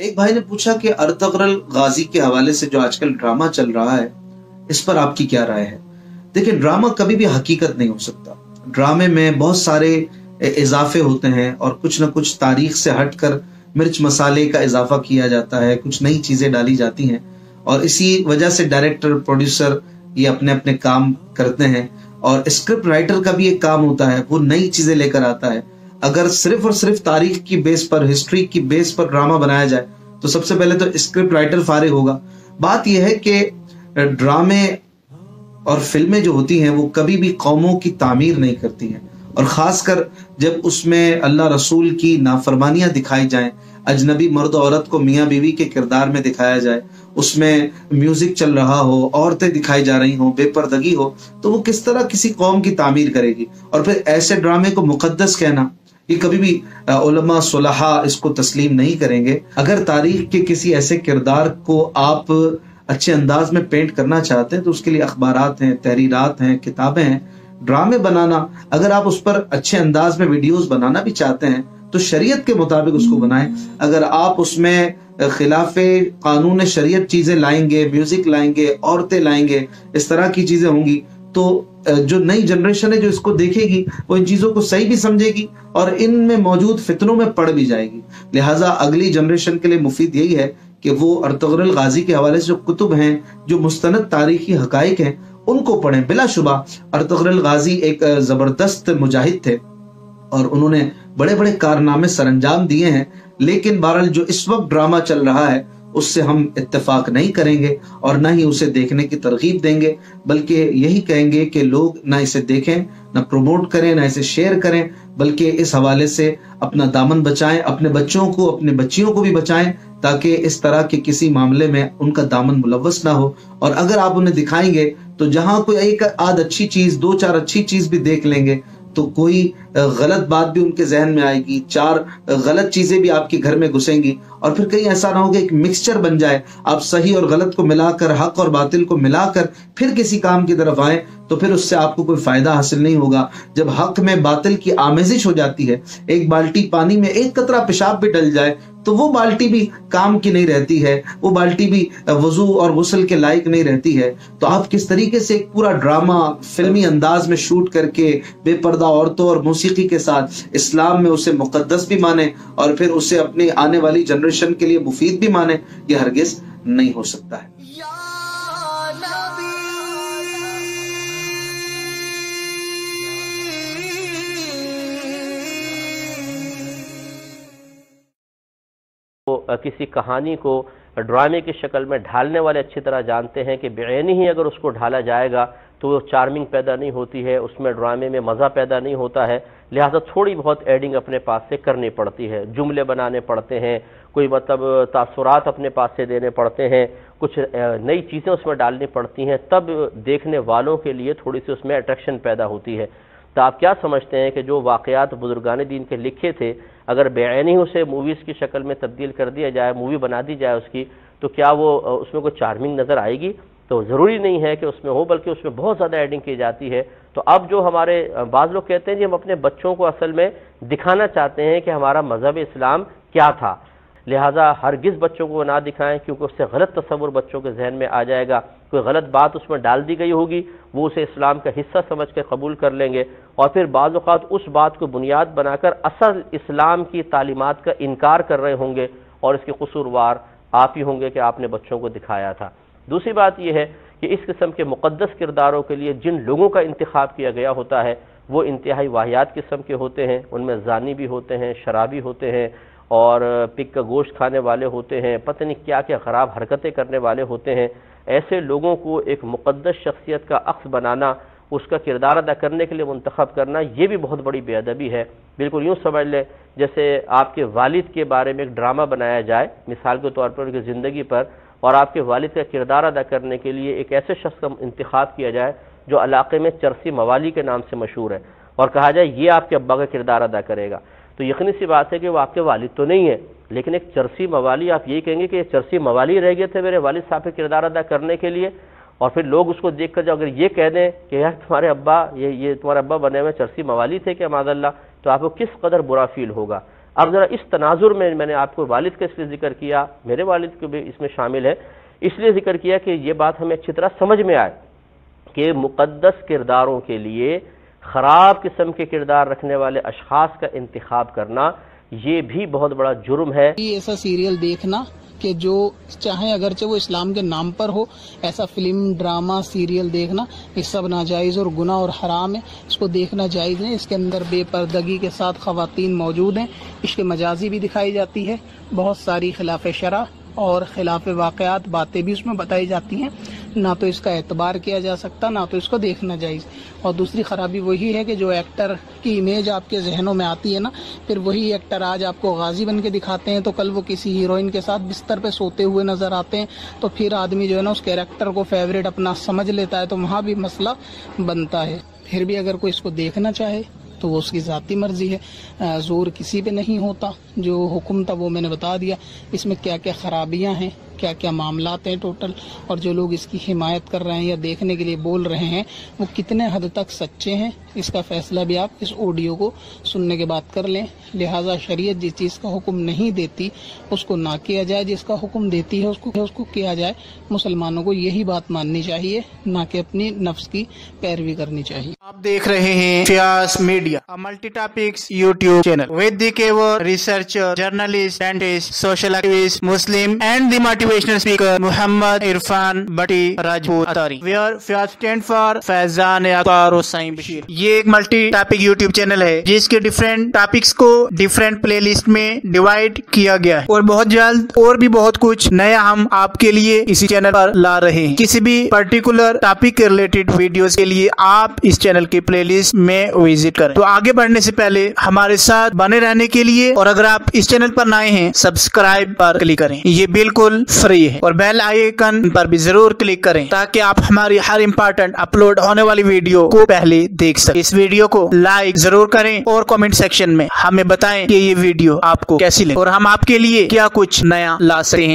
एक भाई ने पूछा कि अर्तगरल गाजी के हवाले से जो आजकल ड्रामा चल रहा है, इस पर आपकी क्या राय है? देखिए, ड्रामा कभी भी हकीकत नहीं हो सकता। ड्रामे में बहुत सारे इजाफे होते हैं और कुछ ना कुछ तारीख से हटकर मिर्च मसाले का इजाफा किया जाता है, कुछ नई चीज़ें डाली जाती हैं और इसी वजह से डायरेक्टर, प्रोड्यूसर ये अपने अपने काम करते हैं और स्क्रिप्ट राइटर का भी एक काम होता है, वो नई चीज़ें लेकर आता है। अगर सिर्फ़ और सिर्फ़ तारीख की बेस पर हिस्ट्री की बेस पर ड्रामा बनाया जाए तो सबसे पहले तो स्क्रिप्ट राइटर फारिग होगा। बात यह है कि ड्रामे और फ़िल्में जो होती हैं, वो कभी भी कौमों की तामीर नहीं करती हैं। और खासकर जब उसमें अल्लाह रसूल की नाफरमानियाँ दिखाई जाएँ, अजनबी मर्द औरत को मियाँ बीवी के किरदार में दिखाया जाए, उसमें म्यूज़िक चल रहा हो, औरतें दिखाई जा रही हो, बेपर्दगी हो तो वो किस तरह किसी कौम की तामीर करेगी? और फिर ऐसे ड्रामे को मुकद्दस कहना ये कभी भी उलमा सुलहा इसको तस्लीम नहीं करेंगे। अगर तारीख के किसी ऐसे किरदार को आप अच्छे अंदाज में पेंट करना चाहते हैं तो उसके लिए अखबार हैं, तहरीरात हैं, किताबें हैं ड्रामे बनाना। अगर आप उस पर अच्छे अंदाज में वीडियोस बनाना भी चाहते हैं तो शरीयत के मुताबिक उसको बनाएँ। अगर आप उसमें खिलाफ कानून शरीयत चीज़ें लाएँगे म्यूज़िक लाएँगे, औरतें लाएँगे, इस तरह की चीज़ें होंगी तो जो नई जनरेशन है, जो इसको देखेगी, वो इन चीज़ों को सही भी समझेगी और इनमें मौजूद फितनों में पड़ भी जाएगी। लिहाजा अगली जनरेशन के लिए मुफीद यही है कि वो अर्तगरल गाजी के हवाले से जो कुतुब हैं, जो मुस्तनद तारीखी हकाइक हैं, उनको पढ़ें। बिलाशुबा, अर्तगरल गाजी एक ज़बरदस्त मुजाहिद थे और उन्होंने बड़े बड़े कारनामे सरंजाम दिए हैं, लेकिन बहरहाल जो इस वक्त ड्रामा चल रहा है उससे हम इत्तेफाक नहीं करेंगे और ना ही उसे देखने की तरगीब देंगे, बल्कि यही कहेंगे कि लोग ना इसे देखें, ना प्रमोट करें, ना इसे शेयर करें, बल्कि इस हवाले से अपना दामन बचाएँ, अपने बच्चों को, अपने बच्चियों को भी बचाएँ, ताकि इस तरह के किसी मामले में उनका दामन मुलवस ना हो। और अगर आप उन्हें दिखाएँगे तो जहाँ कोई एक आध अच्छी चीज़, दो चार अच्छी चीज़ भी देख लेंगे तो कोई गलत बात भी उनके जहन में आएगी, चार गलत चीज़ें भी आपके घर में घुसेंगी और फिर कहीं ऐसा ना हो कि एक मिक्सचर बन जाए। आप सही और गलत को मिलाकर, हक और बातिल को मिलाकर फिर किसी काम की तरफ़ आए तो फिर उससे आपको कोई फ़ायदा हासिल नहीं होगा। जब हक में बातिल की आमेजिश हो जाती है, एक बाल्टी पानी में एक कतरा पेशाब भी डल जाए तो वो बाल्टी भी काम की नहीं रहती है, वो बाल्टी भी वज़ू और गसल के लायक नहीं रहती है। तो आप किस तरीके से एक पूरा ड्रामा फिल्मी अंदाज में शूट करके बेपर्दा औरतों और मौसीकी के साथ इस्लाम में उसे मुकदस भी माने और फिर उसे अपनी आने वाली जनरेशन के लिए मुफीद भी माने ये हरगिज नहीं हो सकता है। किसी कहानी को ड्रामे की शक्ल में ढालने वाले अच्छी तरह जानते हैं कि बेनी ही अगर उसको ढाला जाएगा तो वो चार्मिंग पैदा नहीं होती है, उसमें ड्रामे में मज़ा पैदा नहीं होता है। लिहाजा थोड़ी बहुत एडिंग अपने पास से करनी पड़ती है। जुमले बनाने पड़ते हैं, कोई मतलब तासुरात अपने पास से देने पड़ते हैं, कुछ नई चीज़ें उसमें डालनी पड़ती हैं, तब देखने वालों के लिए थोड़ी सी उसमें अट्रैक्शन पैदा होती है। तो आप क्या समझते हैं कि जो वाक़ात बुजुर्गान दीन के लिखे थे, अगर बेआनी उसे मूवीज़ की शक्ल में तब्दील कर दिया जाए मूवी बना दी जाए उसकी तो क्या वो उसमें कोई चार्मिंग नज़र आएगी? तो ज़रूरी नहीं है कि उसमें हो, बल्कि उसमें बहुत ज़्यादा एडिंग की जाती है। तो अब जो हमारे बाज़ लोग कहते हैं कि हम अपने बच्चों को असल में दिखाना चाहते हैं कि हमारा मज़हब इस्लाम क्या था। लिहाजा हरगिज़ बच्चों को ना दिखाएँ, क्योंकि उससे गलत तस्वुर बच्चों के जहन में आ जाएगा। कोई गलत बात उसमें डाल दी गई होगी, वो उसे इस्लाम का हिस्सा समझ के कबूल कर लेंगे। और फिर बाज़ात उस बात को बुनियाद बनाकर असल इस्लाम की तालीमत का इनकार कर रहे होंगे और इसके कसूरवार आप ही होंगे कि आपने बच्चों को दिखाया था। दूसरी बात यह है कि इस किस्म के मुकदस किरदारों के लिए जिन लोगों का इंतखब किया गया होता है, वो इंतहाई वाहियात किस्म के होते हैं। उनमें जानी भी होते हैं, शराबी होते हैं और पिक का गोश्त खाने वाले होते हैं, पता नहीं क्या क्या ख़राब हरकतें करने वाले होते हैं। ऐसे लोगों को एक मुक़दस शख्सियत का अक्स बनाना, उसका किरदार अदा करने के लिए मंतखब करना, ये भी बहुत बड़ी बेअदबी है। बिल्कुल यूँ समझ लें, जैसे आपके वालिद के बारे में एक ड्रामा बनाया जाए, मिसाल के तौर पर उनकी ज़िंदगी पर, और आपके वालिद का किरदार अदा करने के लिए एक ऐसे शख्स का इंतखब किया जाए, जो इलाके में चरसी मवाली के नाम से मशहूर है। और कहा जाए, ये आपके अब्बा का किरदार अदा करेगा। तो यकीनी सी बात है कि वो आपके वालिद तो नहीं है, लेकिन एक चरसी मवाली, आप यही कहेंगे कि ये चरसी मवाली रह गए थे मेरे वालिद साहब के किरदार अदा करने के लिए। और फिर लोग उसको देख कर अगर ये कह दें कि यार तुम्हारे अब्बा, ये ये तुम्हारे अब्बा बने हुए चरसी मवाली थे क्या माजल्ला तो आपको किस कदर बुरा फील होगा? अब ज़रा इस तनाजुर में मैंने आपको वालिद का इसलिए ज़िक्र किया, मेरे वालिद को भी इसमें शामिल है। इसलिए ज़िक्र किया कि ये बात हमें अच्छी तरह समझ में आए कि मुकदस किरदारों के लिए ख़राब किस्म के किरदार रखने वाले अशखास का इंतखब करना, ये भी बहुत बड़ा जुर्म है। ऐसा सीरियल देखना कि जो चाहे अगरचे वो इस्लाम के नाम पर हो, ऐसा फ़िल्म ड्रामा सीरियल देखना ये सब नाजायज़ और गुना और हराम है, इसको देखना जायज़ है इसके अंदर बेपर्दगी के साथ खातन मौजूद हैं। इसके मजाजी भी दिखाई जाती है। बहुत सारी खिलाफ शरा और खिलाफ वाकयात बातें भी उसमें बताई जाती हैं। ना तो इसका एतबार किया जा सकता, ना तो इसको देखना जायज़। और दूसरी ख़राबी वही है कि जो एक्टर की इमेज आपके जहनों में आती है ना, फिर वही एक्टर आज आपको गाजी बन के दिखाते हैं तो कल वो किसी हीरोइन के साथ बिस्तर पे सोते हुए नज़र आते हैं तो फिर आदमी जो है ना उस कैरेक्टर को फेवरेट अपना समझ लेता है तो वहाँ भी मसला बनता है। फिर भी अगर कोई इसको देखना चाहे तो वो उसकी ज़ाती मर्ज़ी है। ज़ोर किसी पे नहीं होता। जो हुक्म था वो मैंने बता दिया। इसमें क्या क्या ख़राबियाँ हैं? क्या क्या मामला हैं टोटल? और जो लोग इसकी हिमायत कर रहे हैं या देखने के लिए बोल रहे हैं, वो कितने हद तक सच्चे हैं? इसका फैसला भी आप इस ऑडियो को सुनने के बाद कर लें। लिहाजा शरीयत जिस चीज़ का हुक्म नहीं देती, उसको ना किया जाए। जिसका हुक्म देती है, उसको उसको किया जाए। मुसलमानों को यही बात माननी चाहिए, ना कि अपनी नफ्स की पैरवी करनी चाहिए। आप देख रहे हैं Fiyaz media multi topics YouTube channel with researcher journalist social activist Muslim and the motivational speaker Muhammad Irfan Bati Rajput Atari. Where Fiyaz stand for Faizan Akhtar Hussain Bashir ये एक मल्टी टॉपिक यूट्यूब चैनल है जिसके different topics को different playlist में divide किया गया है। और बहुत जल्द और भी बहुत कुछ नया हम आपके लिए इसी चैनल पर ला रहे हैं। किसी भी पर्टिकुलर टॉपिक के रिलेटेड वीडियोस के लिए आप इस चैनल की प्लेलिस्ट में विज़िट करें। तो आगे बढ़ने से पहले हमारे साथ बने रहने के लिए और अगर आप इस चैनल पर नए हैं सब्सक्राइब पर क्लिक करें। ये बिल्कुल फ्री है। और बेल आइकन पर भी ज़रूर क्लिक करें ताकि आप हमारी हर इम्पोर्टेंट अपलोड होने वाली वीडियो को पहले देख सकें। इस वीडियो को लाइक ज़रूर करें और कमेंट सेक्शन में हमें बताएँ कि ये वीडियो आपको कैसी लगी। और हम आपके लिए क्या कुछ नया ला सकते हैं।